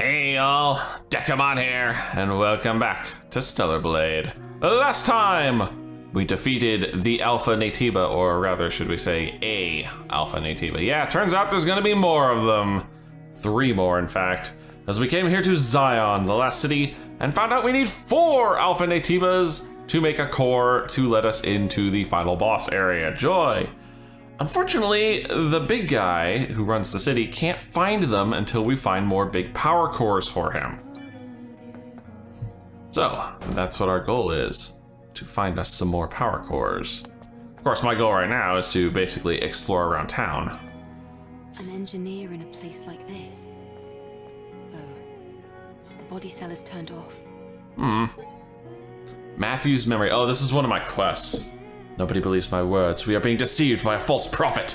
Hey y'all, Dekumon here, and welcome back to Stellar Blade. Last time, we defeated the Alpha Naytiba, or rather, should we say, a Alpha Naytiba. Yeah, turns out there's gonna be more of them. Three more, in fact, as we came here to Zion, the last city, and found out we need four Alpha Naytibas to make a core to let us into the final boss area, Joy. Unfortunately, the big guy who runs the city can't find them until we find more big power cores for him. So, that's what our goal is, to find us some more power cores. Of course, my goal right now is to basically explore around town. An engineer in a place like this? Oh. The body cell is turned off. Hmm. Matthew's memory. Oh, this is one of my quests. Nobody believes my words. We are being deceived by a false prophet.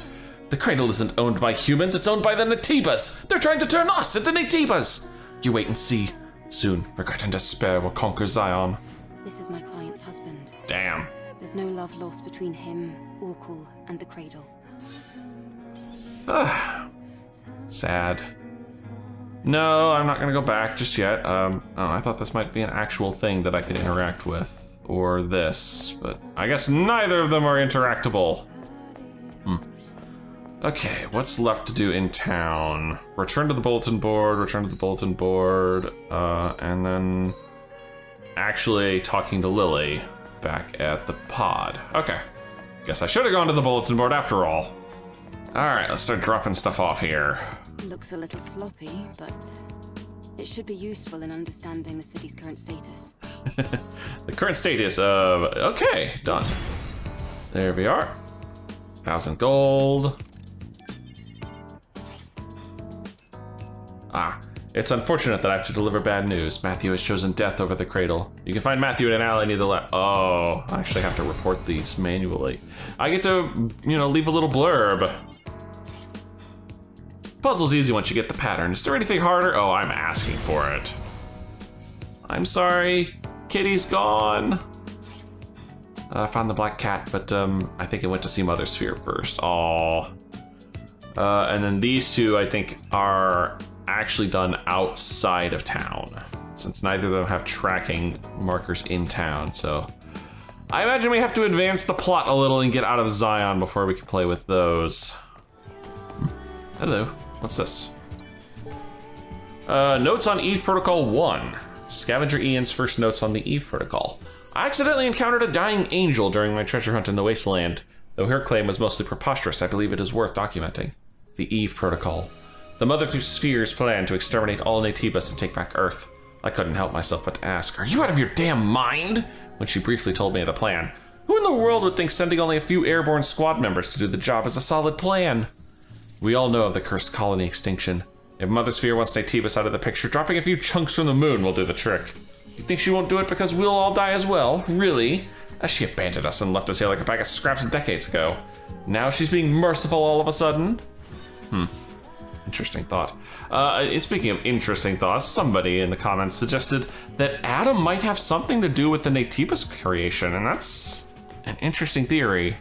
The cradle isn't owned by humans, it's owned by the Naytibas. They're trying to turn us into Naytibas. You wait and see. Soon, regret and despair will conquer Zion. This is my client's husband. Damn. There's no love lost between him, Orcal, and the cradle. Sad. No, I'm not gonna go back just yet. Um, oh, I thought this might be an actual thing that I could interact with. Or this, but I guess neither of them are interactable. Hmm. Okay, what's left to do in town? Return to the bulletin board, return to the bulletin board, uh, and then actually talking to Lily back at the pod. Okay, guess I should have gone to the bulletin board after all. All right, let's start dropping stuff off here. Looks a little sloppy, but it should be useful in understanding the city's current status. the current status of, okay, done. There we are. Thousand gold. Ah, it's unfortunate that I have to deliver bad news. Matthew has chosen death over the cradle. You can find Matthew in an alley near the left. Oh, I actually have to report these manually. I get to, you know, leave a little blurb. Puzzle's easy once you get the pattern. Is there anything harder? Oh, I'm asking for it. I'm sorry, Kitty's gone. Uh, I found the black cat, but um, I think it went to see Mother Sphere first. Aww. Uh, and then these two, I think, are actually done outside of town, since neither of them have tracking markers in town, so. I imagine we have to advance the plot a little and get out of Zion before we can play with those. Hmm. Hello. What's this? Uh, notes on Eve Protocol 1. Scavenger Ian's first notes on the Eve Protocol. I accidentally encountered a dying angel during my treasure hunt in the Wasteland. Though her claim was mostly preposterous, I believe it is worth documenting. The Eve Protocol. The Mother Sphere's plan to exterminate all Naytibas and take back Earth. I couldn't help myself but to ask, Are you out of your damn mind? When she briefly told me the plan. Who in the world would think sending only a few airborne squad members to do the job is a solid plan? We all know of the cursed colony extinction. If Mother Sphere wants Naytibas out of the picture, dropping a few chunks from the moon will do the trick. You think she won't do it because we'll all die as well? Really? As she abandoned us and left us here like a bag of scraps decades ago. Now she's being merciful all of a sudden? Hmm. Interesting thought. Uh, speaking of interesting thoughts, somebody in the comments suggested that Adam might have something to do with the Naytibas creation, and that's an interesting theory.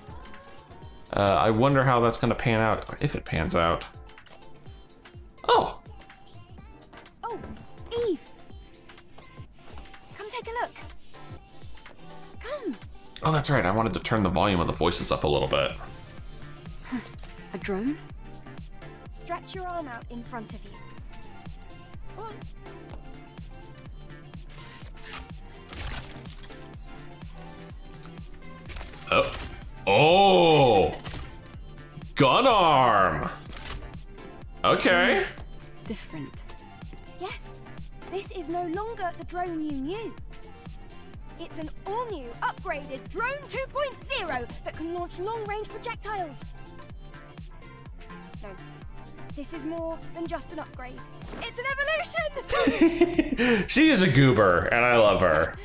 Uh, I wonder how that's gonna pan out, if it pans out. Oh! Oh, Eve! Come take a look. Come. Oh, that's right. I wanted to turn the volume of the voices up a little bit. A drone? Stretch your arm out in front of you. Go on. Oh. Oh! Gun arm! Okay. It's different. Yes, this is no longer the drone you knew. It's an all-new, upgraded Drone 2.0 that can launch long-range projectiles. No, this is more than just an upgrade. It's an evolution! she is a goober, and I love her.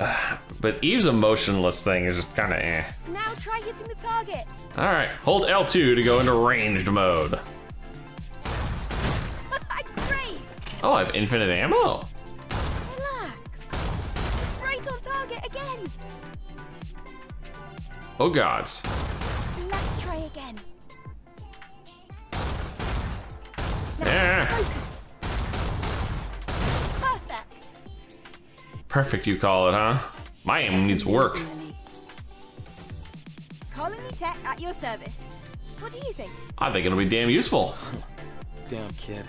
But Eve's emotionless thing is just kind of eh. now try hitting the target. All right, hold L2 to go into ranged mode. oh, I have infinite ammo. Relax. Right on target again. Oh gods. Let's try again. Yeah. Perfect. Perfect, you call it, huh? My aim needs work. Lily. Colony Tech at your service. What do you think? I think it'll be damn useful. Damn kid.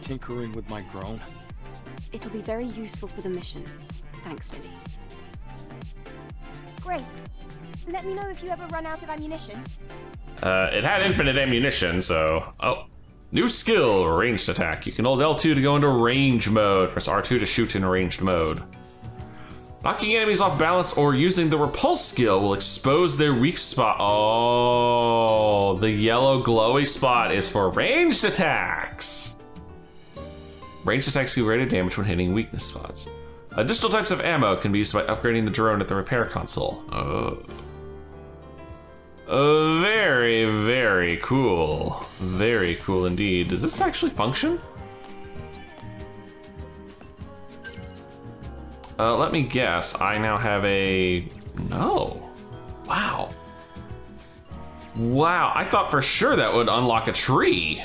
Tinkering with my drone. It'll be very useful for the mission. Thanks, Lily. Great. Let me know if you ever run out of ammunition. Uh, it had infinite ammunition, so. Oh. New skill, ranged attack. You can hold L2 to go into range mode. Press R2 to shoot in ranged mode. Knocking enemies off balance or using the repulse skill will expose their weak spot. Oh, the yellow glowy spot is for ranged attacks. Ranged attacks do greater damage when hitting weakness spots. Additional types of ammo can be used by upgrading the drone at the repair console. Oh. Uh, very, very cool. Very cool indeed. Does this actually function? Uh, let me guess. I now have a. No. Wow. Wow. I thought for sure that would unlock a tree.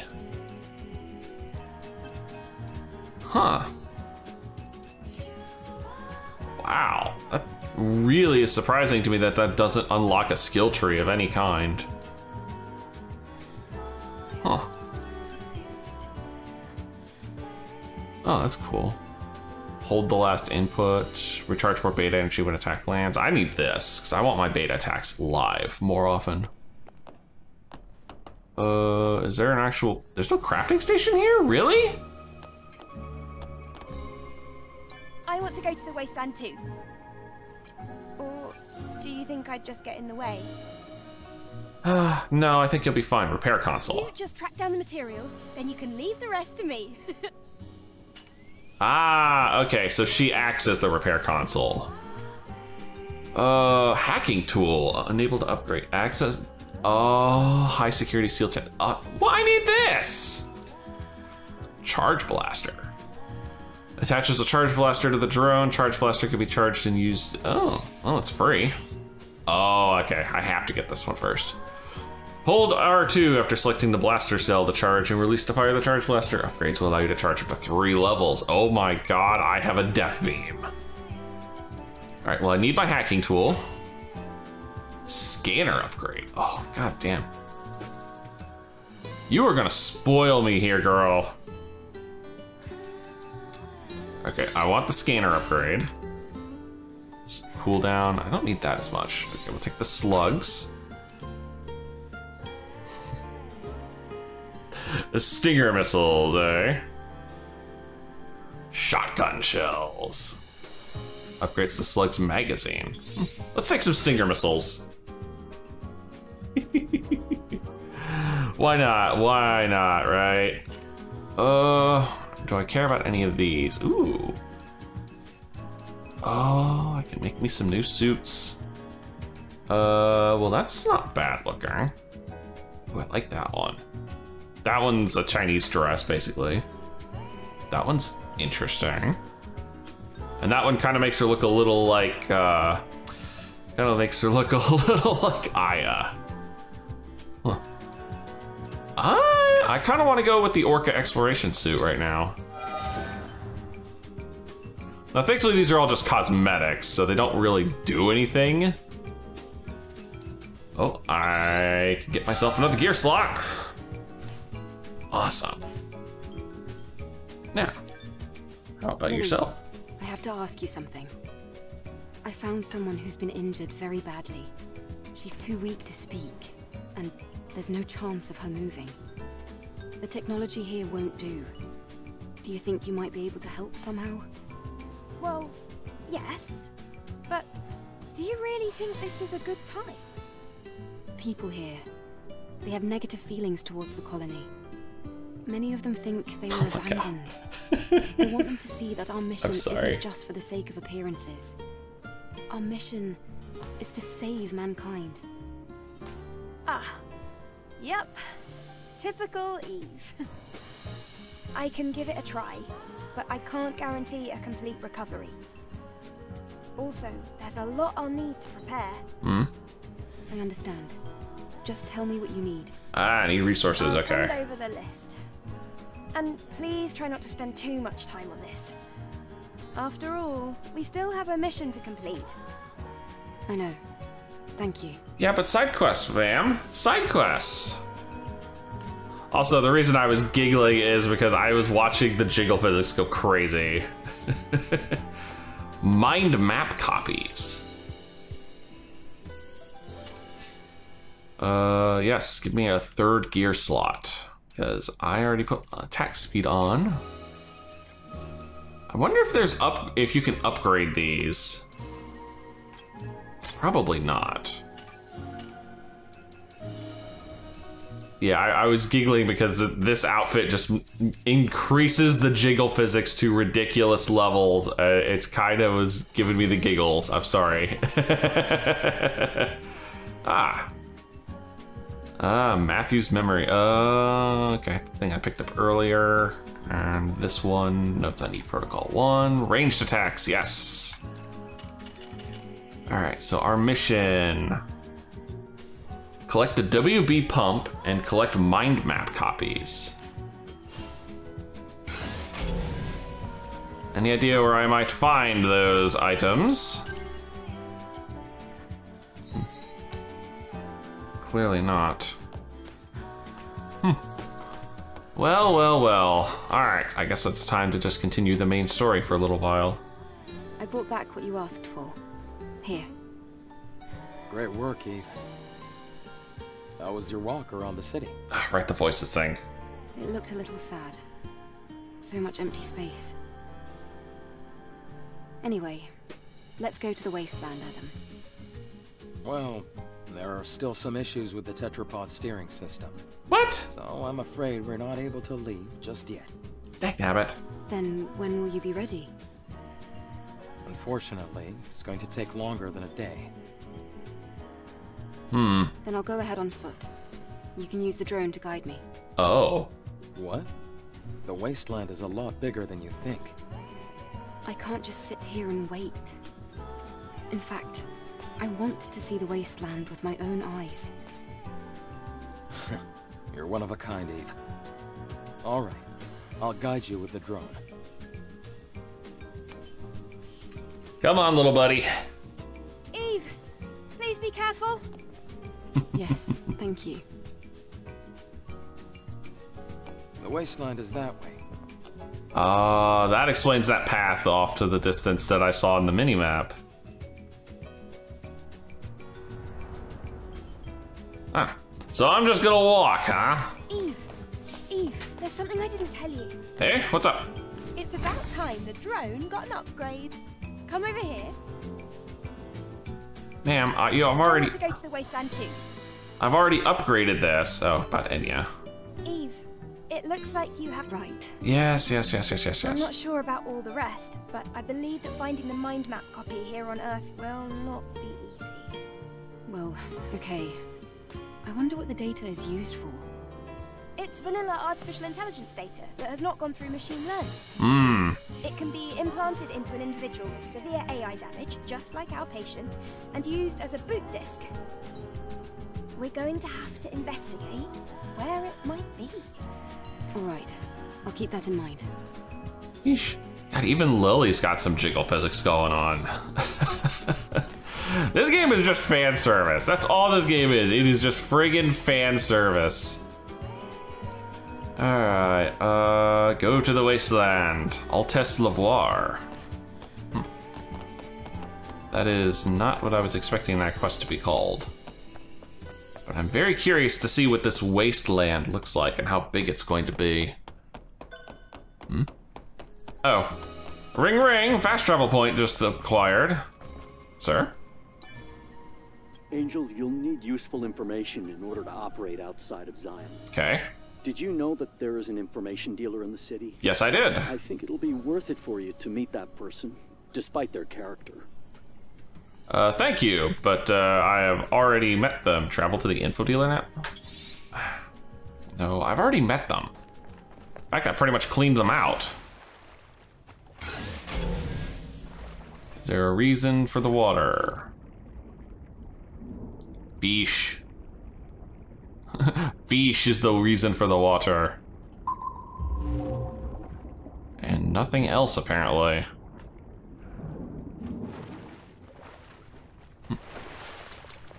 Huh. Wow. That really is surprising to me that that doesn't unlock a skill tree of any kind. Huh. Oh, that's cool. Hold the last input, recharge more beta energy when attack lands. I need this, because I want my beta attacks live more often. Uh, is there an actual, there's no crafting station here? Really? I want to go to the wasteland too. Or do you think I'd just get in the way? Uh, No, I think you'll be fine. Repair console. You just track down the materials, then you can leave the rest to me. Ah, okay, so she acts as the repair console. Uh, hacking tool, unable to upgrade. Access, oh, high security seal tech. Uh, well, I need this! Charge blaster. Attaches a charge blaster to the drone. Charge blaster can be charged and used. Oh, well, it's free. Oh, okay, I have to get this one first. Hold R2 after selecting the blaster cell to charge and release to fire the charge blaster. Upgrades will allow you to charge up to three levels. Oh my god, I have a death beam. Alright, well I need my hacking tool. Scanner upgrade. Oh, god damn. You are gonna spoil me here, girl. Okay, I want the scanner upgrade. Cooldown, I don't need that as much. Okay, we'll take the slugs. The stinger missiles, eh? Shotgun shells. Upgrades the slug's magazine. Let's take some stinger missiles. Why not? Why not, right? Uh, do I care about any of these? Ooh. Oh, I can make me some new suits. Uh, well, that's not bad looking. Ooh, I like that one. That one's a Chinese dress, basically. That one's interesting. And that one kind of makes her look a little like, uh, kind of makes her look a little like Aya. Huh. I, I kind of want to go with the Orca exploration suit right now. Now, thankfully, these are all just cosmetics, so they don't really do anything. Oh, I can get myself another gear slot. Awesome. Now, how about Lily, yourself? I have to ask you something. I found someone who's been injured very badly. She's too weak to speak, and there's no chance of her moving. The technology here won't do. Do you think you might be able to help somehow? well, yes. But do you really think this is a good time? People here, they have negative feelings towards the colony. Many of them think they were Oh abandoned. I want them to see that our mission isn't just for the sake of appearances. Our mission is to save mankind. Ah, yep. Typical Eve. I can give it a try, but I can't guarantee a complete recovery. Also, there's a lot I'll need to prepare. I understand. Just tell me what you need. Ah, I need resources, I'll okay. send over the list. And please try not to spend too much time on this. After all, we still have a mission to complete. I know. Thank you. Yeah, but side quests, ma'am. Side quests. Also, the reason I was giggling is because I was watching the jiggle physics go crazy. Mind map copies. Uh, yes, give me a third gear slot. Because I already put attack speed on. I wonder if there's up if you can upgrade these. Probably not. Yeah, I, I, was giggling because this outfit just increases the jiggle physics to ridiculous levels. Uh, it's kind of was giving me the giggles. I'm sorry. ah. Ah, Matthew's memory. Uh, okay, thing I picked up earlier. And this one, notes on Eve Protocol 1. Ranged attacks, yes. Alright, so our mission. Collect the WB pump and collect mind map copies. Any idea where I might find those items? Clearly not. Hmm. Well, well, well. Alright, I guess it's time to just continue the main story for a little while. I brought back what you asked for. Here. Great work, Eve. How was your walk around the city? Ah, write the voices thing. It looked a little sad. So much empty space. Anyway, let's go to the wasteland, Adam. Well, there are still some issues with the tetrapod steering system. What? So I'm afraid we're not able to leave just yet. Dagnabbit. Then when will you be ready? Unfortunately, it's going to take longer than a day. Hmm. Then I'll go ahead on foot. You can use the drone to guide me. Oh. What? The wasteland is a lot bigger than you think. I can't just sit here and wait. In fact, I want to see the wasteland with my own eyes. You're one of a kind, Eve. All right. I'll guide you with the drone. Come on, little buddy. Eve, please be careful. yes, thank you. The wasteland is that way. Ah, uh, that explains that path off to the distance that I saw in the minimap. So I'm just gonna walk, huh? Eve, Eve, there's something I didn't tell you. Hey, what's up? It's about time the drone got an upgrade. Come over here. Ma'am, uh, yo, I'm already. I want to go to the wasteland too. I've already upgraded this. Oh, about Enya. Eve, it looks like you have right. Yes, yes, yes, yes, yes, yes. I'm not sure about all the rest, but I believe that finding the mind map copy here on Earth will not be easy. Well, okay. I wonder what the data is used for. It's vanilla artificial intelligence data that has not gone through machine learning. Hmm. It can be implanted into an individual with severe AI damage, just like our patient, and used as a boot disk. We're going to have to investigate where it might be. All right. I'll keep that in mind. Yeesh. God, even Lily's got some jiggle physics going on. this game is just fan service. That's all this game is. It is just friggin' fan service. Alright, uh, go to the wasteland. Altess Levoire. Hmm. That is not what I was expecting that quest to be called. But I'm very curious to see what this wasteland looks like and how big it's going to be. Hmm? Oh. Ring ring, fast travel point just acquired. Sir? Angel, you'll need useful information in order to operate outside of Zion. Okay. Did you know that there is an information dealer in the city? Yes, I did. I think it'll be worth it for you to meet that person, despite their character. Uh, thank you, but uh, I have already met them. Travel to the info dealer now? No, I've already met them. In fact, I pretty much cleaned them out. Is there a reason for the water? Fish. Fish is the reason for the water. And nothing else, apparently. Hmm.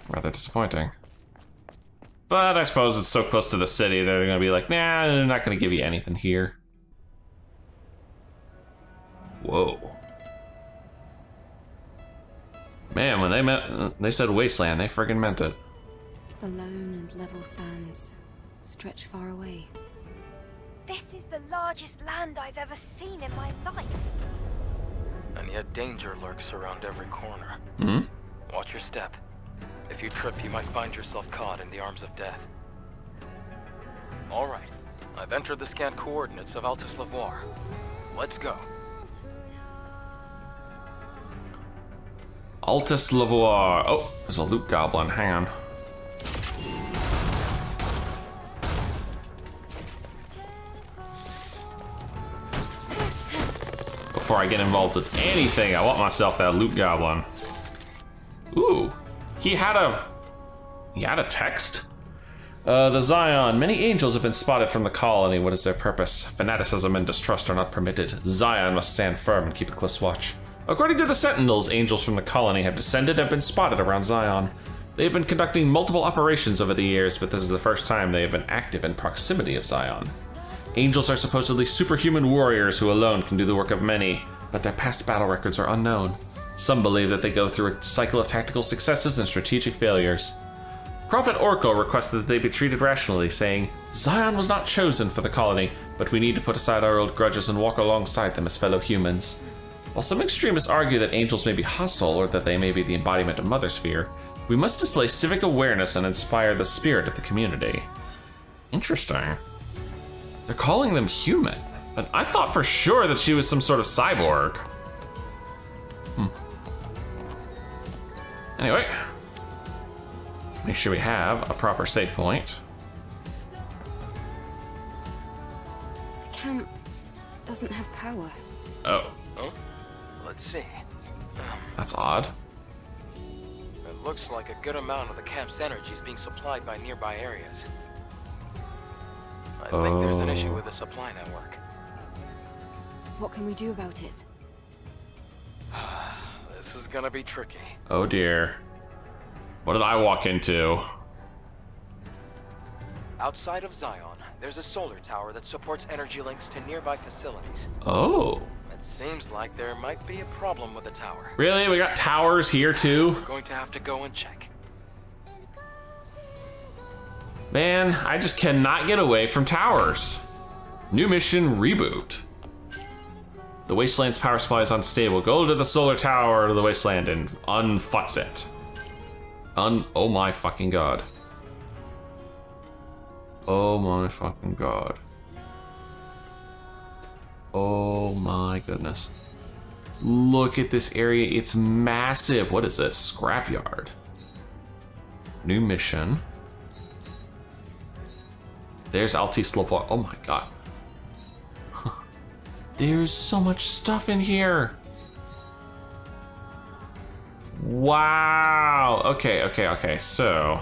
Rather disappointing. But I suppose it's so close to the city, they're gonna be like, nah, they're not gonna give you anything here. Whoa. Man, when they met, they said wasteland, they friggin' meant it. The lone and level sands stretch far away. This is the largest land I've ever seen in my life. And yet danger lurks around every corner. Hmm? Watch your step. If you trip, you might find yourself caught in the arms of death. All right. I've entered the scant coordinates of Altess Levoire. Let's go. Altess Levoire. Oh, there's a loot goblin. Hang on. Before I get involved with anything, I want myself that loot goblin. Ooh, he had a he had a text. Uh, the Zion. Many angels have been spotted from the colony. What is their purpose? Fanaticism and distrust are not permitted. Zion must stand firm and keep a close watch. According to the Sentinels, angels from the colony have descended and been spotted around Zion. They have been conducting multiple operations over the years, but this is the first time they have been active in proximity of Zion. Angels are supposedly superhuman warriors who alone can do the work of many, but their past battle records are unknown. Some believe that they go through a cycle of tactical successes and strategic failures. Prophet Orko requested that they be treated rationally, saying, Zion was not chosen for the colony, but we need to put aside our old grudges and walk alongside them as fellow humans. While some extremists argue that angels may be hostile or that they may be the embodiment of Mother Sphere, we must display civic awareness and inspire the spirit of the community. Interesting. They're calling them human, but I thought for sure that she was some sort of cyborg. Hmm. Anyway, make sure we have a proper save point. The camp doesn't have power. Oh, Oh? Let's see. that's odd. It looks like a good amount of the camp's energy is being supplied by nearby areas. I think there's an issue Oh. with the supply network. What can we do about it? This is gonna be tricky. Oh dear. What did I walk into? Outside of Zion, there's a solar tower that supports energy links to nearby facilities. Oh. It seems like there might be a problem with the tower. Really? We got towers here too? Going to have to go and check. Man, I just cannot get away from towers. New mission reboot. The wasteland's power supply is unstable. Go to the solar tower of the wasteland and unfutz it. Un oh my fucking god. Oh my fucking god. Oh my goodness. Look at this area. It's massive. What is this? Scrapyard. New mission. There's Altess Levoire. Oh my god. There's so much stuff in here. Wow. Okay, okay, okay. So.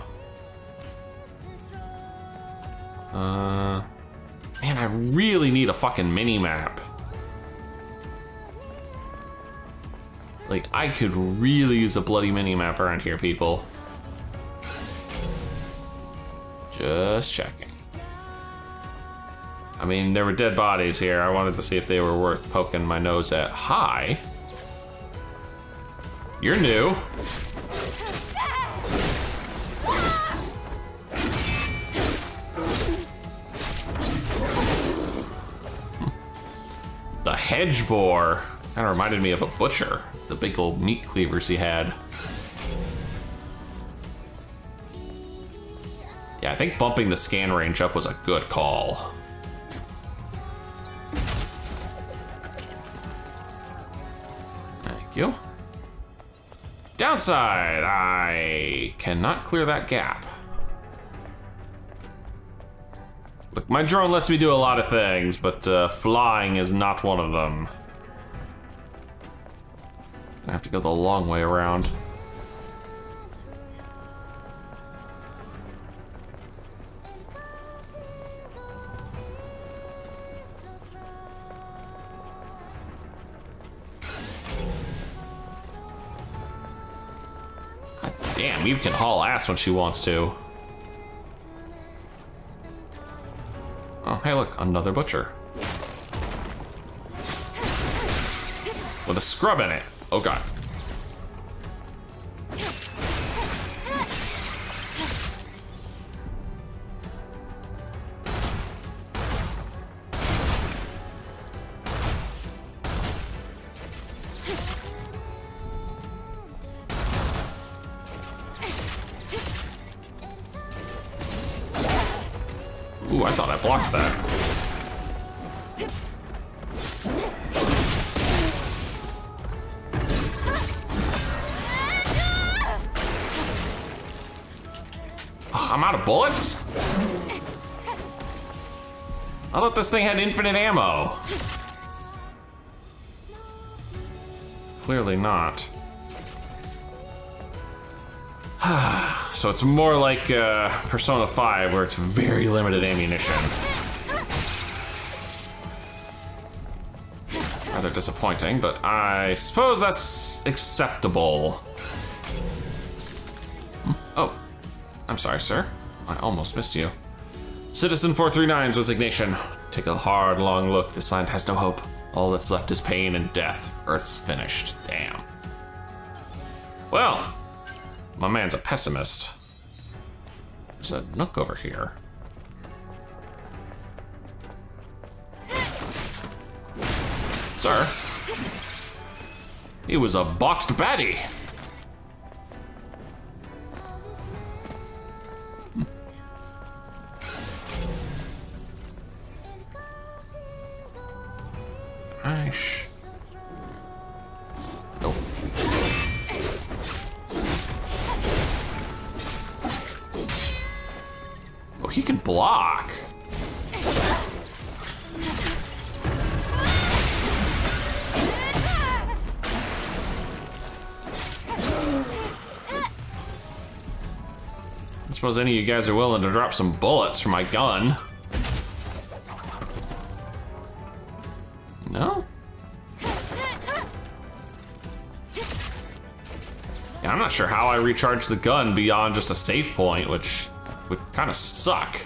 Uh. Man, I really need a fucking mini map. Like, I could really use a bloody mini map around here, people. Just checking. I mean, there were dead bodies here. I wanted to see if they were worth poking my nose at. Hi. You're new. Hedge boar. Kind of reminded me of a butcher. The big old meat cleavers he had. Yeah, I think bumping the scan range up was a good call. Thank you. Downside, I cannot clear that gap. Look, my drone lets me do a lot of things, but uh, flying is not one of them. I have to go the long way around. Damn, Eve can haul ass when she wants to. Oh, hey, look, another butcher. With a scrub in it. Oh, God. This thing had infinite ammo. Clearly not. so it's more like uh, Persona 5, where it's very limited ammunition. Rather disappointing, but I suppose that's acceptable. Hmm, Oh, I'm sorry, sir. I almost missed you. Citizen 439's resignation. Take a hard, long look. This land has no hope. All that's left is pain and death. Earth's finished. Damn. Well, my man's a pessimist. There's a nook over here. Sir? He was a boxed baddie. He can block. I suppose any of you guys are willing to drop some bullets for my gun. No? Yeah, I'm not sure how I recharge the gun beyond just a save point, which would kind of suck.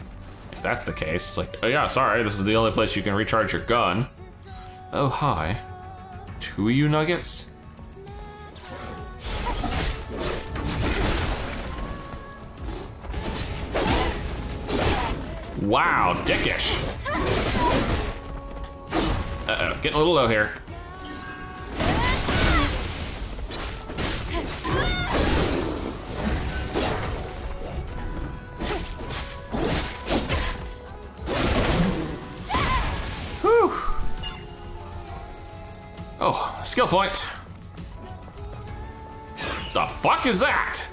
If that's the case, like, oh yeah, sorry, this is the only place you can recharge your gun. Oh, hi. Two of you nuggets? Wow, dickish. Uh-oh, getting a little low here. Skill point. The fuck is that?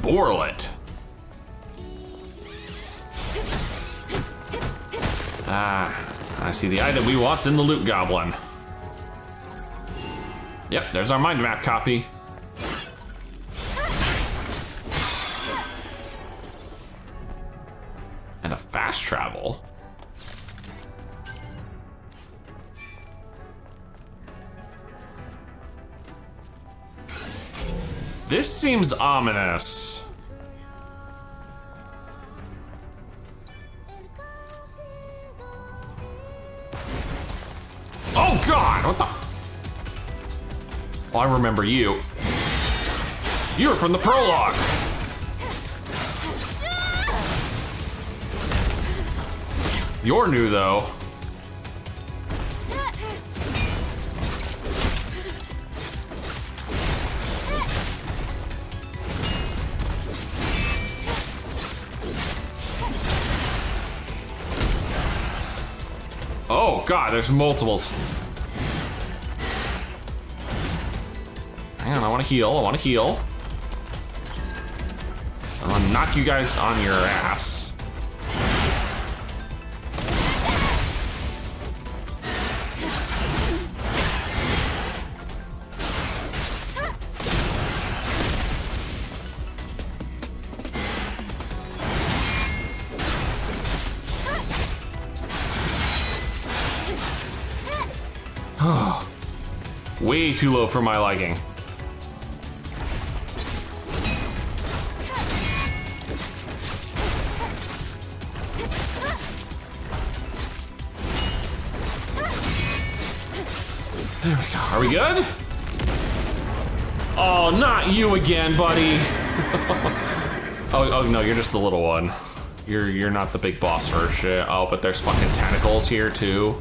Borlet. Ah, I see the item we want's in the loot goblin. Yep, there's our mind map copy. Seems ominous. Oh god, what the f- Oh, I remember you. You're from the prologue. You're new though. God, there's multiples. Hang on, I want to heal. I want to heal. I'm gonna knock you guys on your ass. Way too low for my liking. There we go. Are we good? Oh, not you again, buddy. oh, oh no, you're just the little one. You're you're not the big boss for shit. Oh, but there's fucking tentacles here too.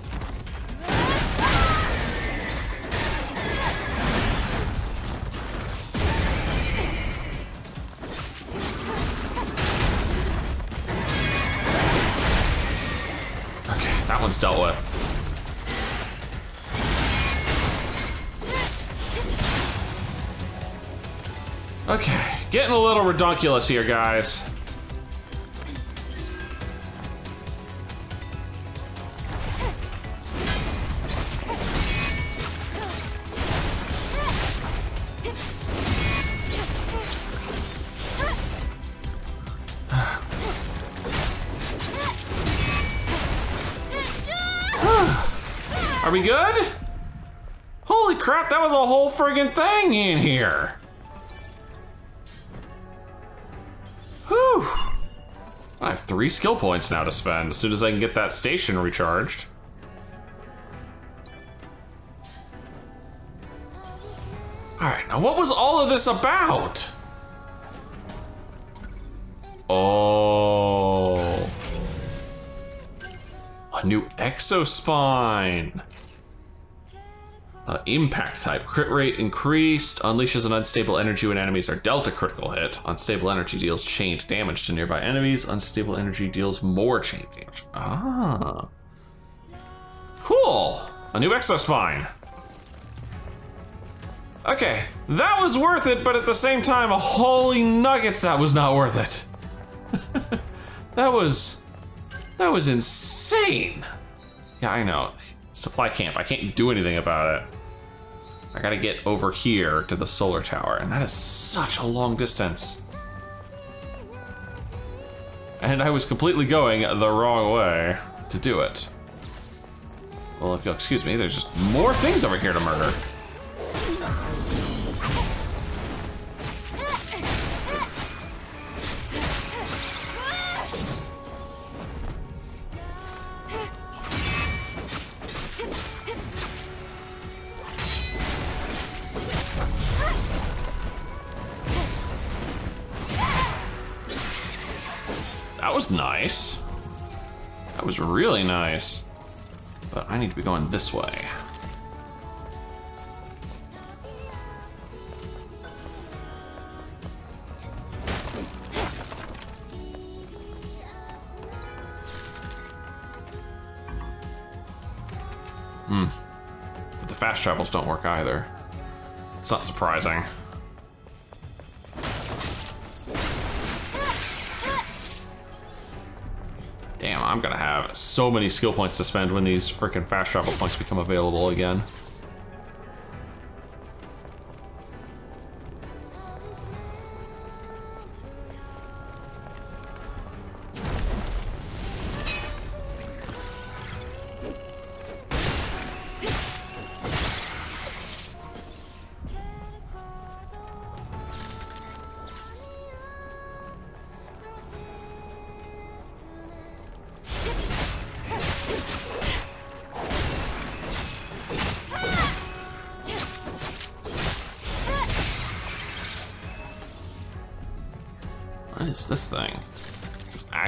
Getting a little redonkulous here, guys. Are we good? Holy crap, that was a whole friggin' thing in here. Three skill points now to spend as soon as I can get that station recharged. Alright, now what was all of this about? Oh. A new exospine. Uh, impact type. Crit rate increased. Unleashes an unstable energy when enemies are dealt a critical hit. Unstable energy deals chained damage to nearby enemies. Unstable energy deals more chained damage. Ah. Cool. A new exospine. Okay, that was worth it, but at the same time, holy nuggets, that was not worth it. that was. That was insane. Yeah, I know. Supply camp. I can't do anything about it. I gotta get over here to the solar tower, and that is such a long distance. And I was completely going the wrong way to do it. Well, if you'll excuse me, there's just more things over here to murder. Nice. That was really nice. But I need to be going this way. Hmm. The fast travels don't work either. It's not surprising. I'm gonna have so many skill points to spend when these freaking fast travel points become available again.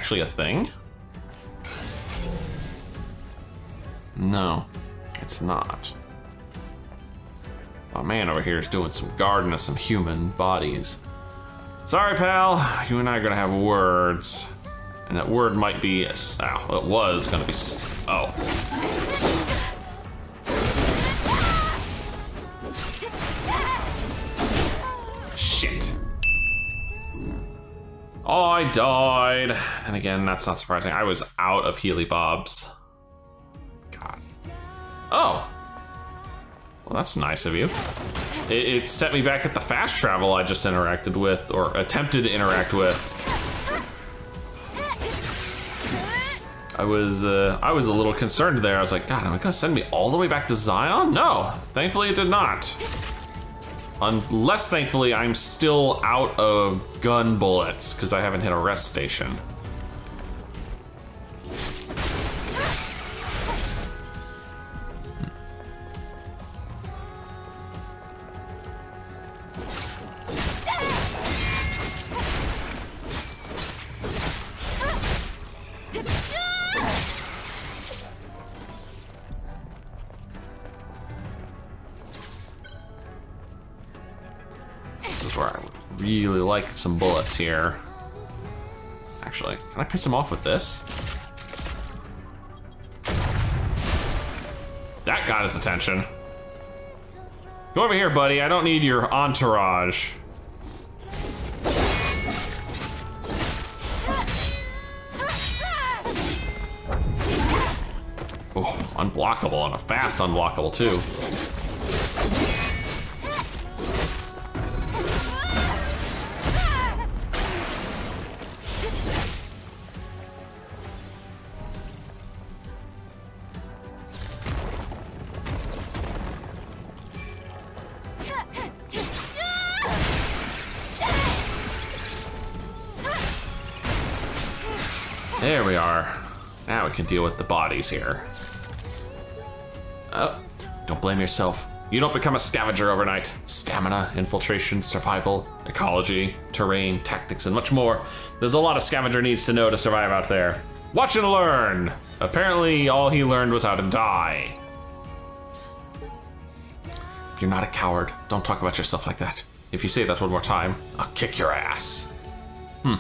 Actually a thing? No, it's not. Oh man over here is doing some guarding of some human bodies. Sorry, pal. You and I are gonna have words. And that word might be, oh, it was gonna be, again, that's not surprising. I was out of Healy Bobs. God. Oh. Well, that's nice of you. It, it set me back at the fast travel I just interacted with, or attempted to interact with. I was uh, I was a little concerned there. I was like, God, am I gonna send me all the way back to Zion? No, thankfully it did not. Unless, thankfully, I'm still out of gun bullets because I haven't hit a rest station. Really like some bullets here. Actually, can I piss him off with this? That got his attention. Go over here, buddy. I don't need your entourage. Oh, unblockable and a fast unblockable too. Deal with the bodies here. Oh, don't blame yourself. You don't become a scavenger overnight. Stamina, infiltration, survival, ecology, terrain, tactics, and much more. There's a lot a scavenger needs to know to survive out there. Watch and learn! Apparently, all he learned was how to die. You're not a coward. Don't talk about yourself like that. If you say that one more time, I'll kick your ass. Hmm.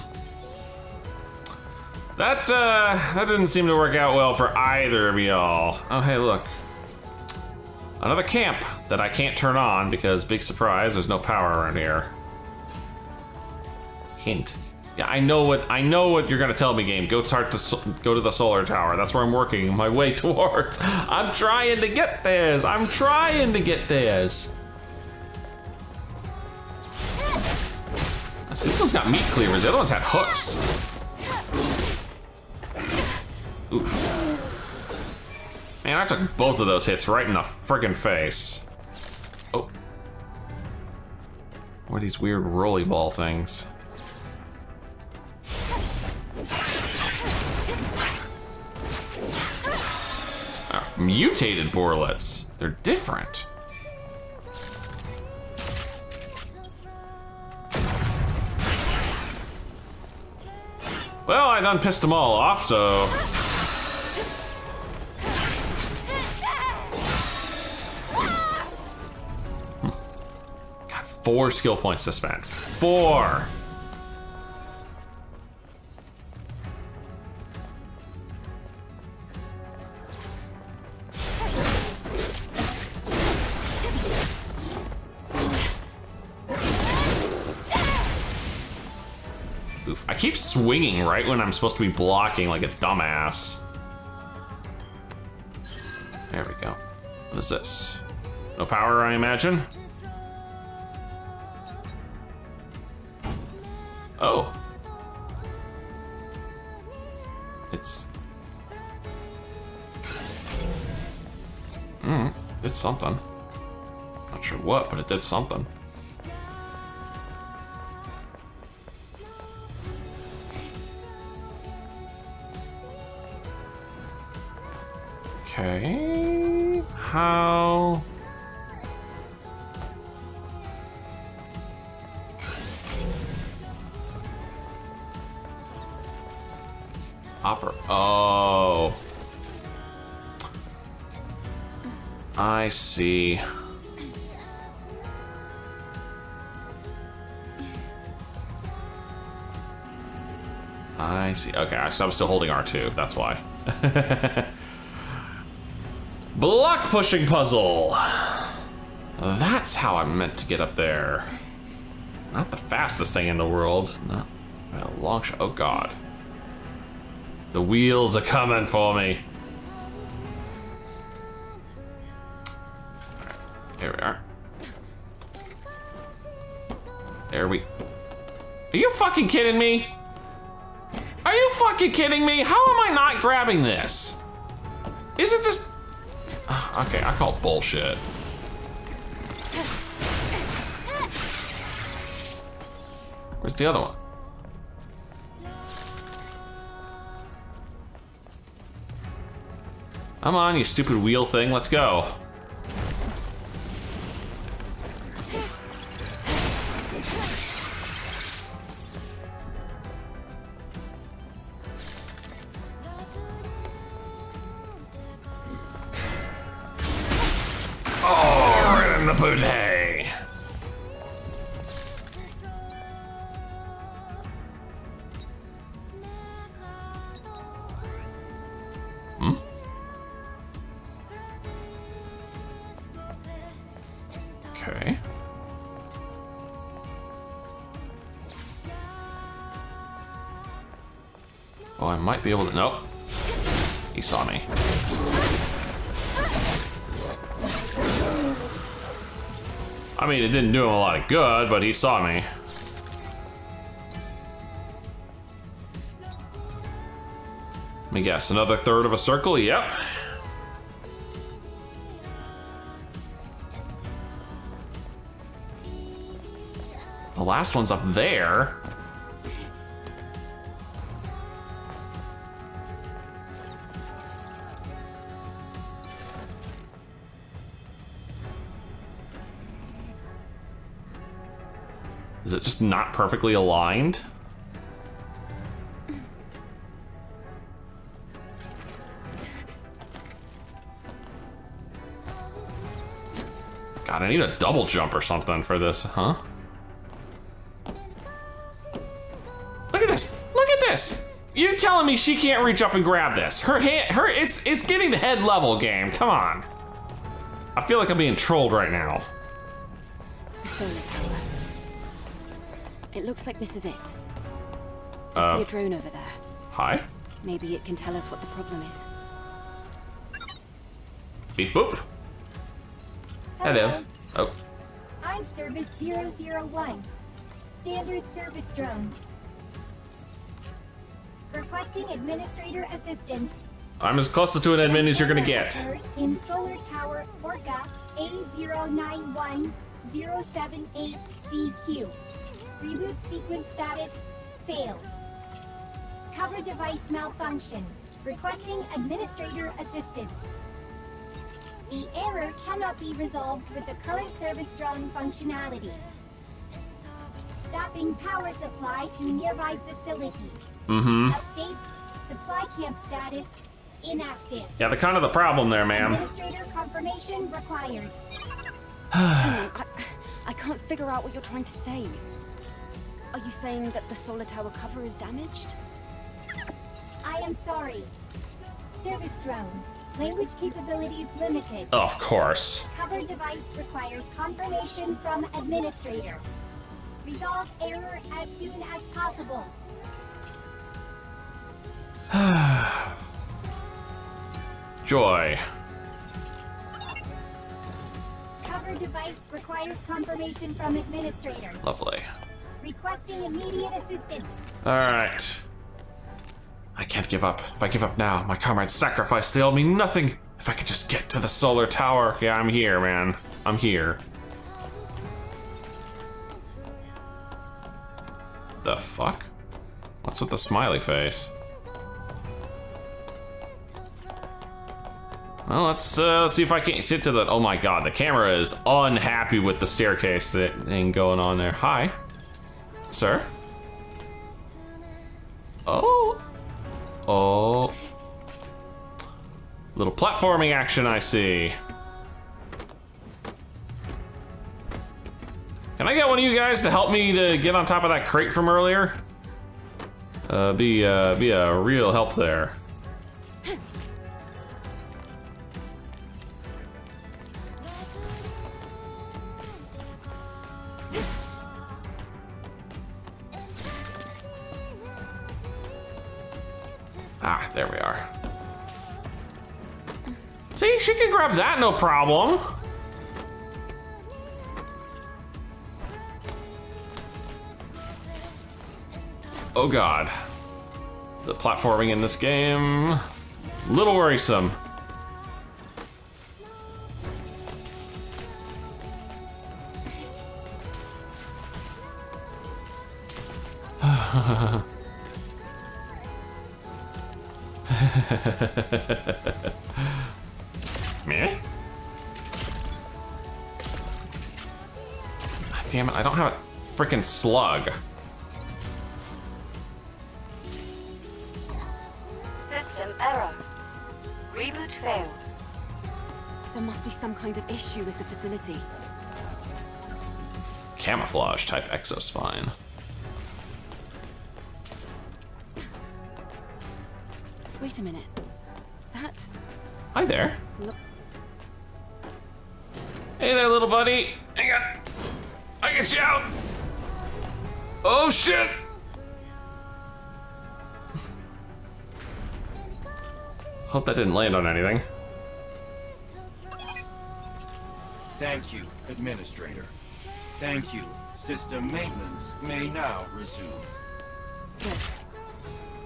That, uh, that didn't seem to work out well for either of y'all. Oh, hey, look. Another camp that I can't turn on because, big surprise, there's no power around here. Hint. Yeah, I know what I know what you're gonna tell me, game. Go start to go to the solar tower. That's where I'm working my way towards. I'm trying to get this. I'm trying to get this. See, this one's got meat cleavers. The other one's had hooks. Oof. Man, I took both of those hits right in the friggin' face. Oh. What are these weird rolly ball things? Ah, mutated borlets. They're different. Well, I done pissed them all off, so four skill points to spend. Four. Oof. I keep swinging right when I'm supposed to be blocking like a dumbass. There we go. What is this? No power, I imagine? Oh. It's... Hmm, it's something. Not sure what, but it did something. Okay. How? Oh. I see. I see. Okay, so I'm still holding R2. That's why. Block pushing puzzle. That's how I'm meant to get up there. Not the fastest thing in the world. Not a long shot. Oh god. The wheels are coming for me. Here we are. There we. Are you fucking kidding me? Are you fucking kidding me? How am I not grabbing this? Isn't this... Ah, Okay, I call bullshit. Where's the other one? Come on, you stupid wheel thing, let's go. Be able to. Nope. He saw me. I mean, it didn't do him a lot of good, but he saw me. Let me guess, another third of a circle? Yep. The last one's up there. Is it just not perfectly aligned? God, I need a double jump or something for this, huh? Look at this! Look at this! You're telling me she can't reach up and grab this? Her hand, her, it's it's getting to head level game. Come on. I feel like I'm being trolled right now. It looks like this is it. I Uh. see a drone over there. Hi. Maybe it can tell us what the problem is. Beep boop. Hello. Oh, I'm Service 001. Standard service drone. Requesting administrator assistance. I'm as close to an admin as you're gonna get. In Solar Tower Orca A091078CQ. Reboot sequence status failed. Cover device malfunction. Requesting administrator assistance. The error cannot be resolved with the current service drone functionality. Stopping power supply to nearby facilities. Mm-hmm. Update. Supply camp status inactive. Yeah, the kind of the problem there, ma'am. Administrator confirmation required. Hang on, I, I can't figure out what you're trying to say. Are you saying that the solar tower cover is damaged? I am sorry. Service drone. Language capabilities limited. Of course. Cover device requires confirmation from administrator. Resolve error as soon as possible. Joy. Cover device requires confirmation from administrator. Lovely. Requesting immediate assistance. Alright. I can't give up. If I give up now, my comrades sacrifice, they owe me nothing. If I could just get to the solar tower. Yeah, I'm here, man. I'm here. The fuck? What's with the smiley face? Well, let's uh, let's see if I can get to the. Oh my god, the camera is unhappy with the staircase that thing going on there. Hi, sir. Oh, oh, little platforming action I see. Can I get one of you guys to help me to get on top of that crate from earlier? Uh, be uh, be a real help there. Ah, there we are. See, she can grab that, no problem. Oh God. The platforming in this game, little worrisome. Meh? Ah, Damn it, I don't have a freaking slug. System error. Reboot failed. There must be some kind of issue with the facility. Camouflage type exospine. Wait a minute. That. Hi there. Look. Hey there, little buddy. Hang on. I get you out. Oh shit. Hope that didn't land on anything. Thank you, Administrator. Thank you. System maintenance may now resume. Good.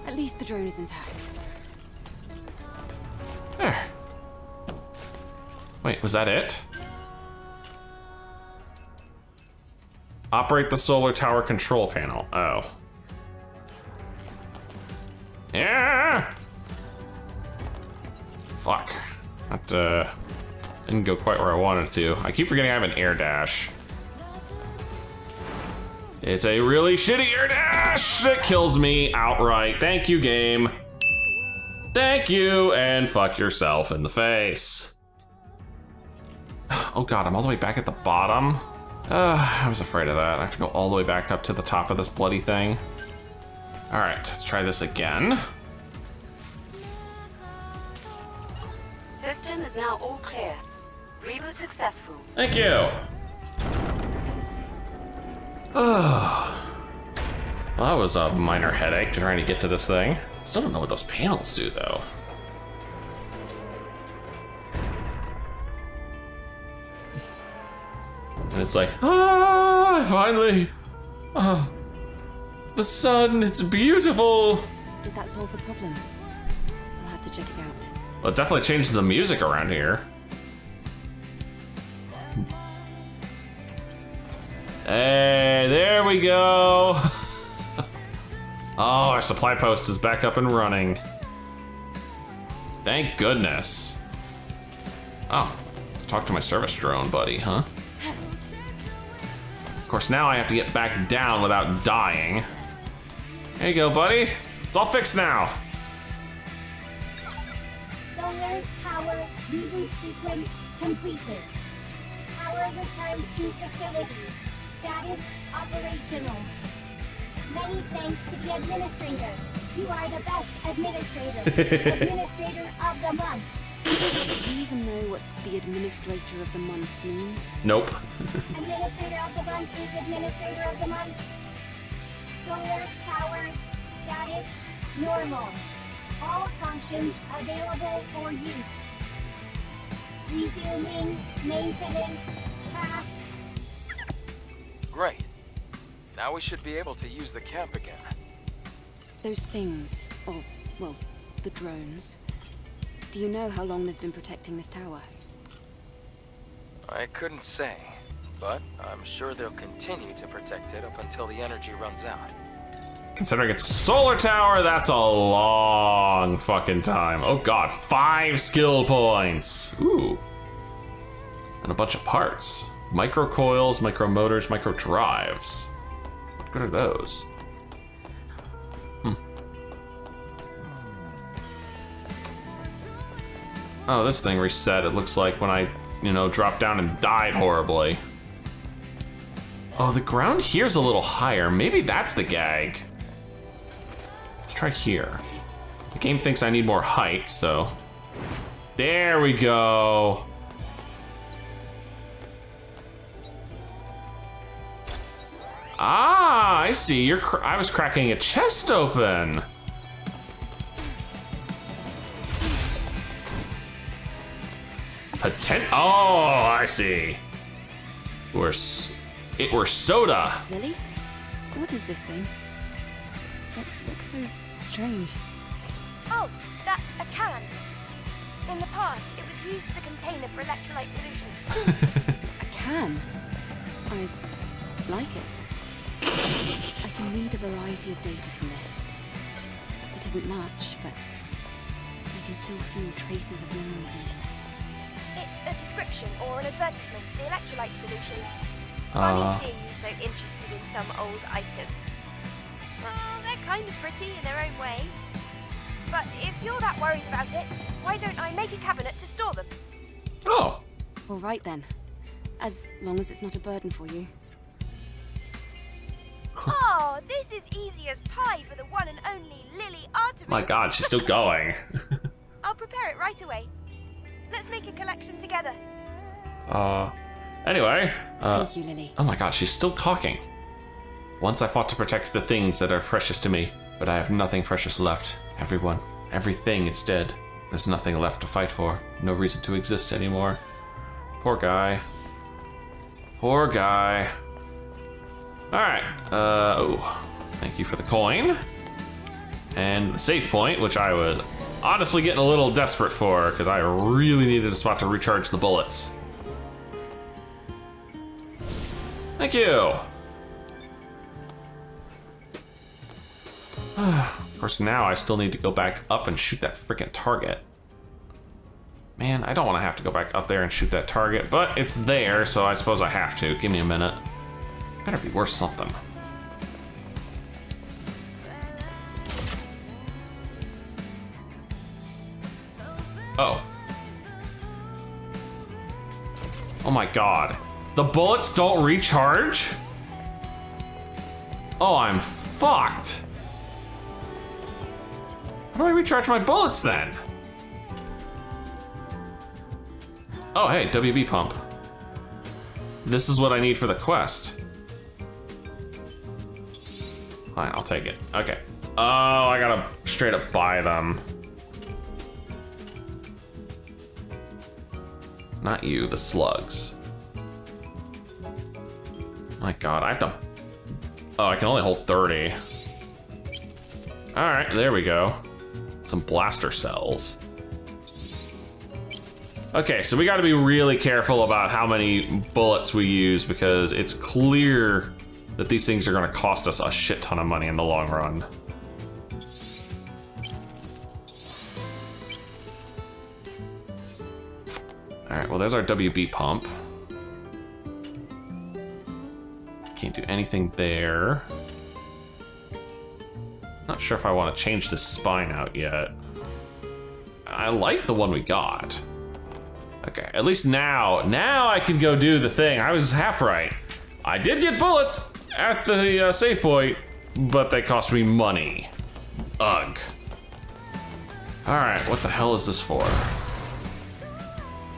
At least the drone is intact. There. Wait, was that it? Operate the solar tower control panel. Oh. Yeah. Fuck. That uh, didn't go quite where I wanted to. I keep forgetting I have an air dash. It's a really shitty air dash that kills me outright. Thank you, game. Thank you, and fuck yourself in the face. Oh god, I'm all the way back at the bottom. Uh, I was afraid of that. I have to go all the way back up to the top of this bloody thing. Alright, let's try this again. System is now all clear. Reboot successful. Thank you. Oh. Well, that was a minor headache trying to get to this thing. Still don't know what those panels do, though. And it's like, ah, finally. Ah, the sun, it's beautiful. Did that solve the problem? I'll have to check it out. Well, it definitely changed the music around here. Hey, there we go. oh, our supply post is back up and running. Thank goodness. Oh, talk to my service drone buddy, huh? Of course, now I have to get back down without dying. There you go, buddy. It's all fixed now. Solar tower reboot sequence completed. Power return to facility. Status operational. Many thanks to the administrator. You are the best administrator. administrator of the month. Do you even know what the administrator of the month means? Nope. Administrator of the month is administrator of the month. Solar tower status normal. All functions available for use. Resuming maintenance tasks. Great. Now we should be able to use the camp again. Those things, or, well, the drones. Do you know how long they've been protecting this tower? I couldn't say, but I'm sure they'll continue to protect it up until the energy runs out. Considering it's a solar tower, that's a long fucking time. Oh god, five skill points. Ooh. And a bunch of parts. Micro coils, micro motors, micro drives. What are those? Hmm. Oh, this thing reset, it looks like when I, you know, dropped down and died horribly. Oh, the ground here's a little higher. Maybe that's the gag. Let's try here. The game thinks I need more height, so. There we go. Ah, I see. You're. Cr I was cracking a chest open. Potent. Oh, I see. We're. s- It were soda. Lily? What is this thing? It looks so strange. Oh, that's a can. In the past, it was used as a container for electrolyte solutions. A can. I like it. I can read a variety of data from this. It isn't much, but I can still feel traces of memories in it. it's a description or an advertisement for the electrolyte solution. Uh, Funny seeing you so interested in some old item. Well, they're kind of pretty in their own way. But if you're that worried about it, why don't I make a cabinet to store them? oh, All right then. As long as it's not a burden for you. Oh, this is easy as pie for the one and only Lily Artemis. my god, she's still going. I'll prepare it right away. Let's make a collection together. uh, anyway, uh, Thank you, Lily. oh my god, she's still talking. Once I fought to protect the things that are precious to me, but I have nothing precious left. Everyone, everything is dead. There's nothing left to fight for. No reason to exist anymore. Poor guy. Poor guy. Alright, uh, oh. Thank you for the coin. And the save point, which I was honestly getting a little desperate for, because I really needed a spot to recharge the bullets. Thank you. of course, now I still need to go back up and shoot that freaking target. Man, I don't want to have to go back up there and shoot that target, but it's there, so I suppose I have to. Give me a minute. Better be worth something. Oh. Oh my god. The bullets don't recharge? Oh, I'm fucked. How do I recharge my bullets then? Oh, hey, WB pump. This is what I need for the quest. Fine, I'll take it. Okay. Oh, I gotta straight up buy them. Not you, the slugs. My god, I have to... Oh, I can only hold 30. Alright, there we go. Some blaster cells. Okay, so we gotta be really careful about how many bullets we use because it's clear that these things are gonna cost us a shit ton of money in the long run. Alright, well there's our WB pump. Can't do anything there. Not sure if I want to change the spine out yet. I like the one we got. Okay, at least now, now I can go do the thing. I was half right. I did get bullets at the uh, save point, but they cost me money. Ugh. All right, what the hell is this for?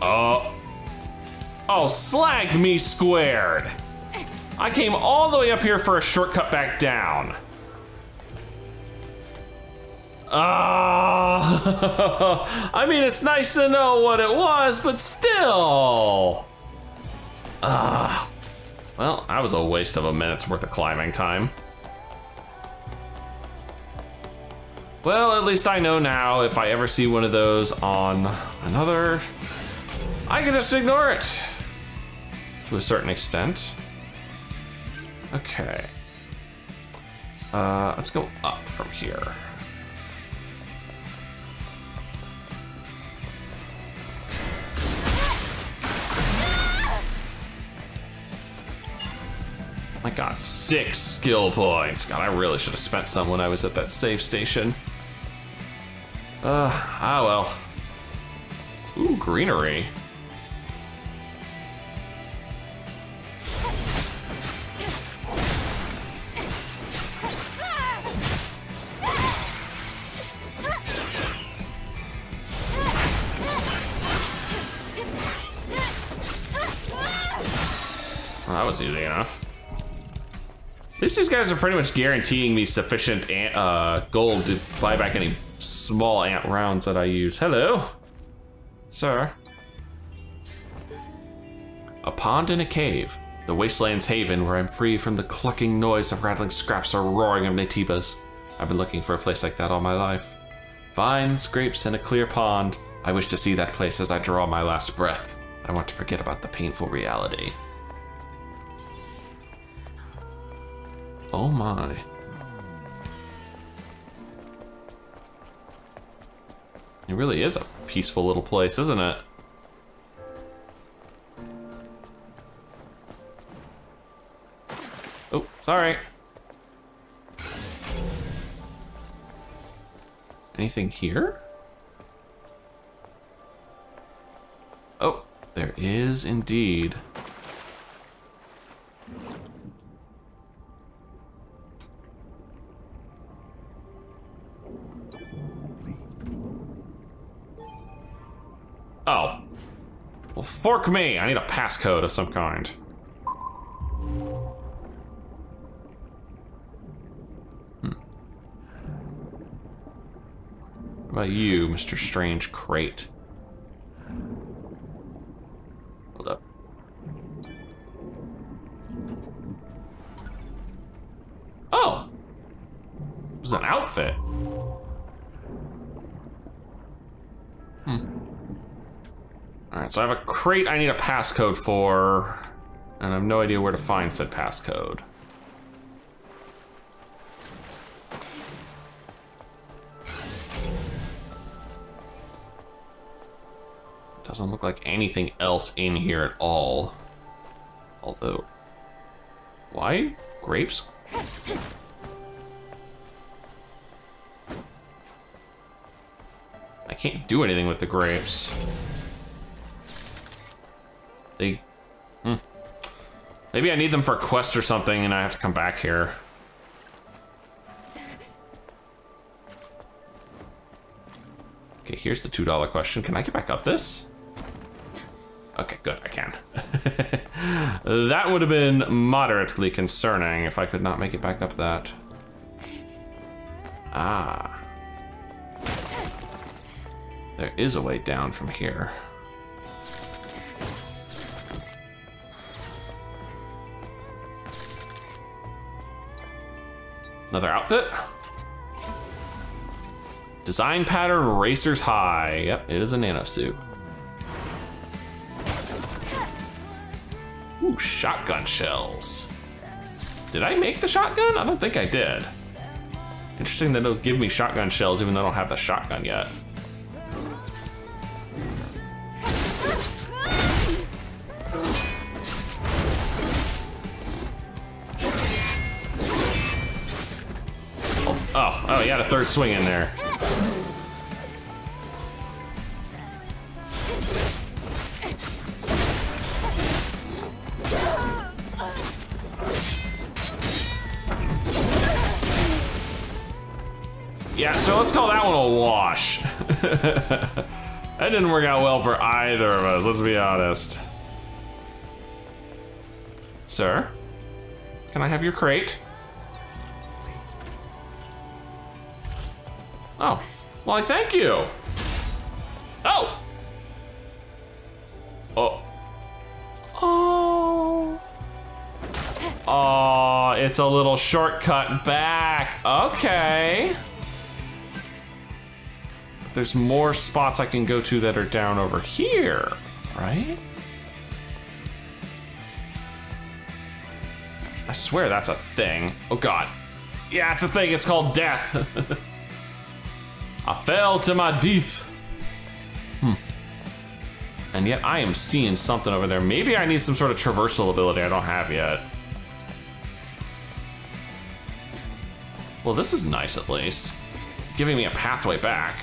Oh. Oh, slag me squared. I came all the way up here for a shortcut back down. Ah, I mean, it's nice to know what it was, but still. Ah, well, that was a waste of a minute's worth of climbing time. Well, at least I know now if I ever see one of those on another, I can just ignore it to a certain extent. Okay. Uh, let's go up from here. My god, six skill points. God, I really should have spent some when I was at that save station. Uh, ah well. Ooh, greenery. Well, that was easy enough. These guys are pretty much guaranteeing me sufficient ant, uh, gold to buy back any small ant rounds that I use. Hello, sir. A pond in a cave, the wasteland's haven where I'm free from the clucking noise of rattling scraps or roaring of Naytibas. I've been looking for a place like that all my life. Vines, grapes, and a clear pond. I wish to see that place as I draw my last breath. I want to forget about the painful reality. Oh my. It really is a peaceful little place, isn't it? Oh, sorry. Anything here? Oh, there is indeed. Fork me. I need a passcode of some kind. Hmm. What about you, Mr. Strange Crate? So I have a crate I need a passcode for, and I have no idea where to find said passcode. Doesn't look like anything else in here at all. Although, why grapes? I can't do anything with the grapes. Maybe I need them for a quest or something and I have to come back here. Okay, here's the $2 question. Can I get back up this? Okay, good, I can. that would have been moderately concerning if I could not make it back up that. Ah. There is a way down from here. Another outfit. Design pattern Racers High. Yep, it is a nano suit. Ooh, shotgun shells. Did I make the shotgun? I don't think I did. Interesting that it'll give me shotgun shells even though I don't have the shotgun yet. Third swing in there. Yeah, so let's call that one a wash. that didn't work out well for either of us, let's be honest. Sir, can I have your crate? Oh, well, I thank you. Oh. Oh. Oh. Oh, it's a little shortcut back. Okay. But there's more spots I can go to that are down over here, right? I swear that's a thing. Oh god. Yeah, it's a thing. It's called death. I fell to my death. Hmm. And yet I am seeing something over there. Maybe I need some sort of traversal ability I don't have yet. Well, this is nice at least. Giving me a pathway back.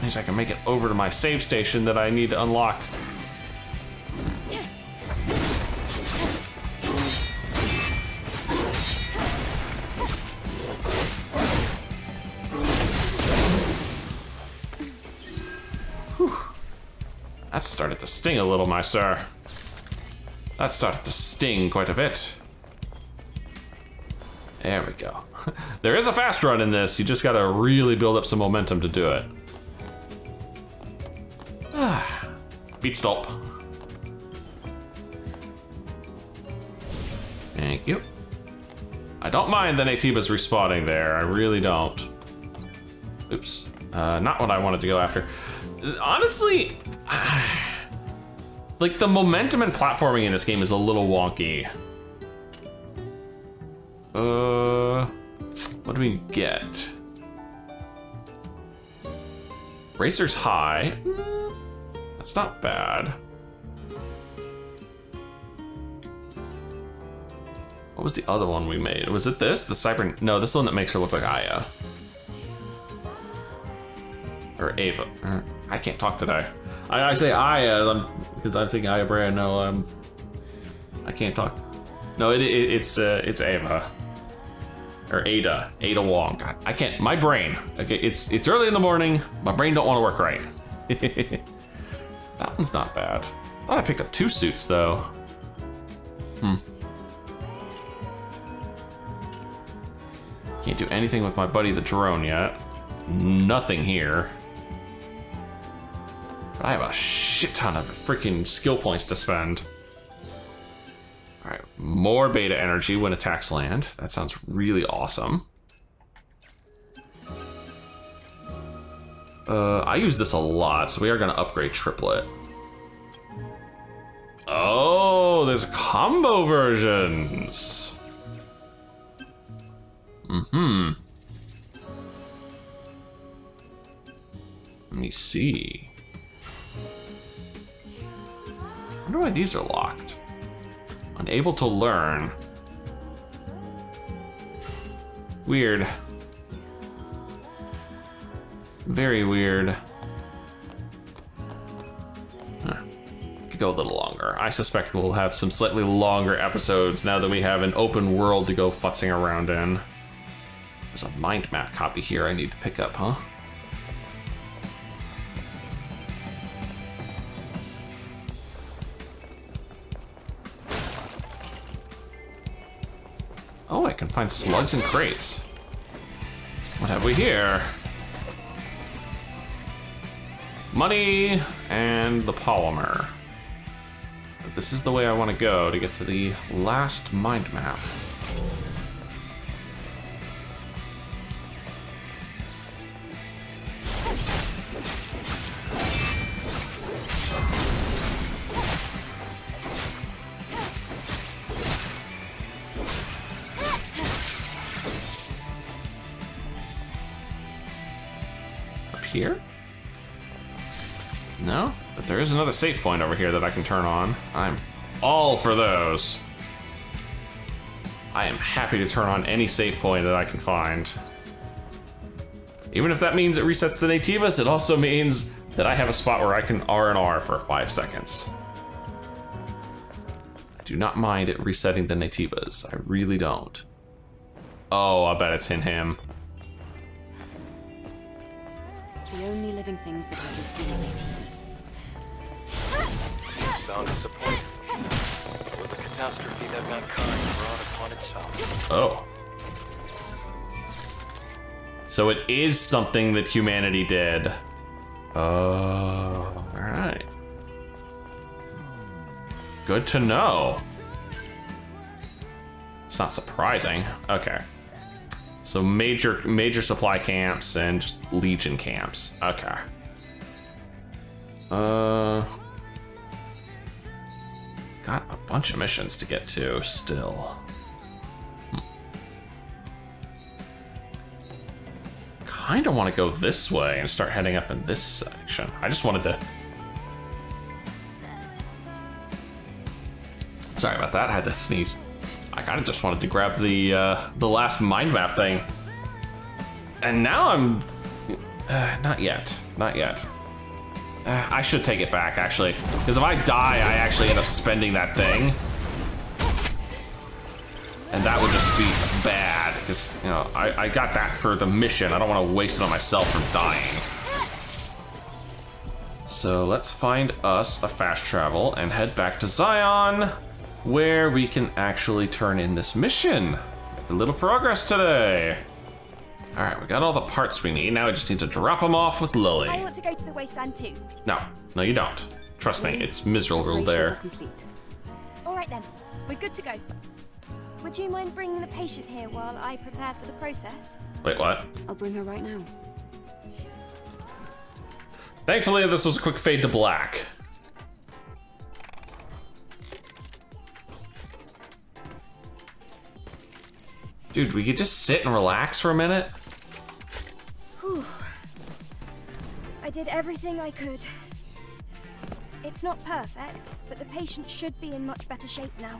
Means I can make it over to my save station that I need to unlock. That started to sting a little, my sir. That started to sting quite a bit. There we go. there is a fast run in this, you just gotta really build up some momentum to do it. Beat stop. Thank you. I don't mind the Naytibas respawning there, I really don't. Oops. Uh, not what I wanted to go after. Honestly, like the momentum and platforming in this game is a little wonky. Uh, what do we get? Racer's high. That's not bad. What was the other one we made? Was it this? The Cyber... No, this one that makes her look like Aya. Or Ava. Uh, I can't talk today. I, I say Aya because I'm thinking Aya Brand. No, I'm... I can't talk. No, it, it, it's uh, it's Ava. Or Ada. Ada Wong. God, I can't... My brain. Okay, it's it's early in the morning. My brain don't want to work right. that one's not bad. Thought I picked up two suits, though. Hmm. Can't do anything with my buddy the drone yet. Nothing here. But I have a shit ton of freaking skill points to spend. Alright, more beta energy when attacks land. That sounds really awesome. Uh, I use this a lot, so we are gonna upgrade triplet. Oh, there's combo versions. Mm-hmm. Let me see. Wonder why these are locked. Unable to learn. Weird. Very weird. Huh. Could go a little longer. I suspect we'll have some slightly longer episodes now that we have an open world to go futzing around in. There's a mind map copy here I need to pick up, huh? Find slugs and crates. What have we here? Money and the polymer. But this is the way I want to go to get to the last mind map. But there is another safe point over here that I can turn on. I'm all for those. I am happy to turn on any safe point that I can find. Even if that means it resets the Naytibas, it also means that I have a spot where I can R and R for five seconds. I do not mind it resetting the Naytibas. I really don't. Oh, I bet it's in him. The only living things that ever see Naytibas. Sound. It was a catastrophe that mankind brought upon itself. Oh. So it is something that humanity did. Oh, alright. Good to know. It's not surprising. Okay. So major major supply camps and just legion camps. Okay. Uh got a bunch of missions to get to still. kind of want to go this way and start heading up in this section. I just wanted to... Sorry about that, I had to sneeze. I kind of just wanted to grab the uh, the last mind map thing. And now I'm... Uh, not yet, not yet. Uh, I should take it back, actually. Because if I die, I actually end up spending that thing. And that would just be bad, because, you know, I, I got that for the mission. I don't want to waste it on myself for dying. So let's find us a fast travel and head back to Xion, where we can actually turn in this mission. Make a little progress today. All right, we got all the parts we need. Now we just need to drop them off with Lily. I want to go to the wasteland too. No, no you don't. Trust me, it's miserable Operations there. are complete. All right then, we're good to go. Would you mind bringing the patient here while I prepare for the process? Wait, what? I'll bring her right now. Thankfully, this was a quick fade to black. Dude, we could just sit and relax for a minute. Whew. I did everything I could. It's not perfect, but the patient should be in much better shape now.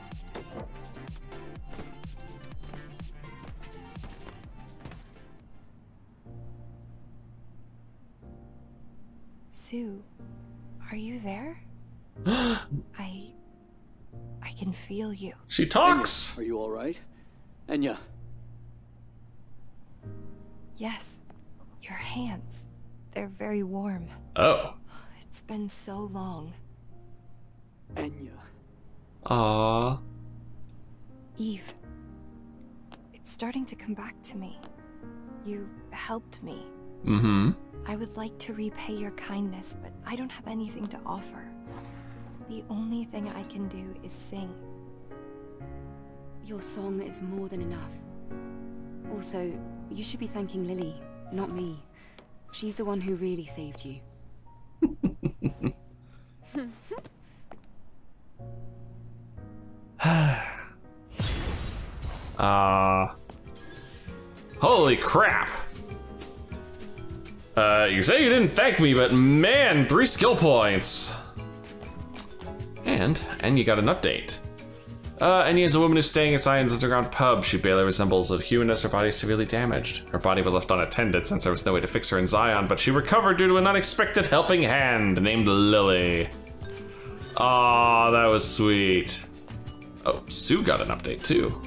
Sue, are you there? I. I can feel you. She talks! Enya, are you alright? Enya, Yes, your hands. They're very warm. Oh. It's been so long. Enya. Aww. Eve, it's starting to come back to me. You helped me. Mm-hmm. I would like to repay your kindness, but I don't have anything to offer. The only thing I can do is sing. Your song is more than enough. Also, you should be thanking Lily, not me. She's the one who really saved you. Uh. Holy crap! Uh, you say you didn't thank me, but man, three skill points! And, and you got an update. Uh, Enya is a woman who's staying at Xion's underground pub. She barely resembles a human as her body is severely damaged. Her body was left unattended since there was no way to fix her in Zion, but she recovered due to an unexpected helping hand named Lily. Aw, that was sweet. Oh, Sue got an update too.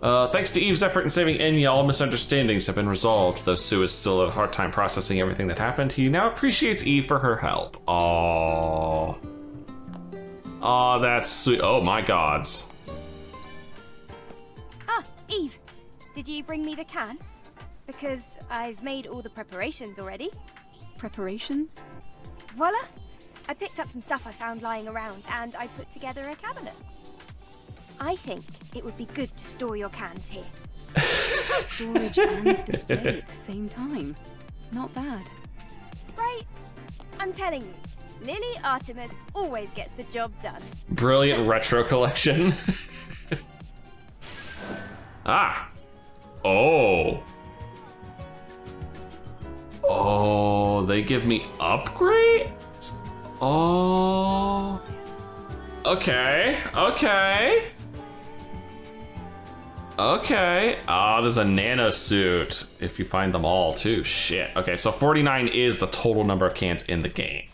Uh, thanks to Eve's effort in saving Enya, all misunderstandings have been resolved. Though Sue is still at a hard time processing everything that happened, he now appreciates Eve for her help. Aww. Aw, that's sweet. Oh my gods. Ah, Eve, did you bring me the can? Because I've made all the preparations already. Preparations? Voila! I picked up some stuff I found lying around and I put together a cabinet. I think it would be good to store your cans here. Storage and display at the same time. Not bad. Right? I'm telling you, Lily Artemis always gets the job done. Brilliant retro collection. ah. Oh. Oh, they give me upgrades? Oh. Okay, okay. Okay. Ah, there's a nano suit if you find them all too. Shit. Okay, so 49 is the total number of cans in the game.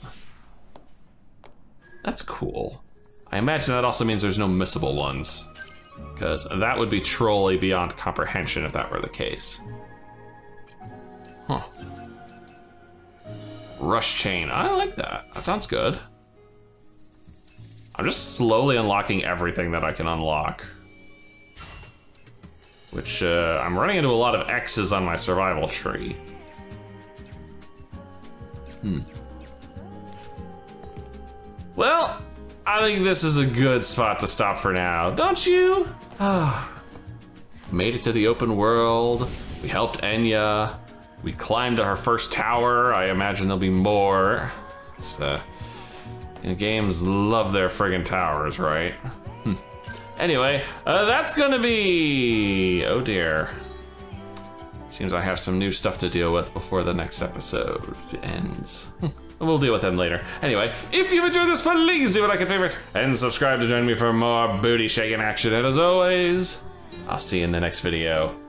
That's cool. I imagine that also means there's no missable ones. Because that would be trolly beyond comprehension if that were the case. Huh. Rush chain. I like that. That sounds good. I'm just slowly unlocking everything that I can unlock. Which, uh, I'm running into a lot of X's on my survival tree. Hmm. Well, I think this is a good spot to stop for now, don't you? Made it to the open world. We helped Enya. We climbed to our first tower. I imagine there'll be more. It's, uh, you know, games love their friggin' towers, right? Hmm. Anyway, uh, that's gonna be. Oh dear. Seems I have some new stuff to deal with before the next episode ends. We'll deal with them later. Anyway, if you've enjoyed this, please leave a like and favorite and subscribe to join me for more booty shaking action. And as always, I'll see you in the next video.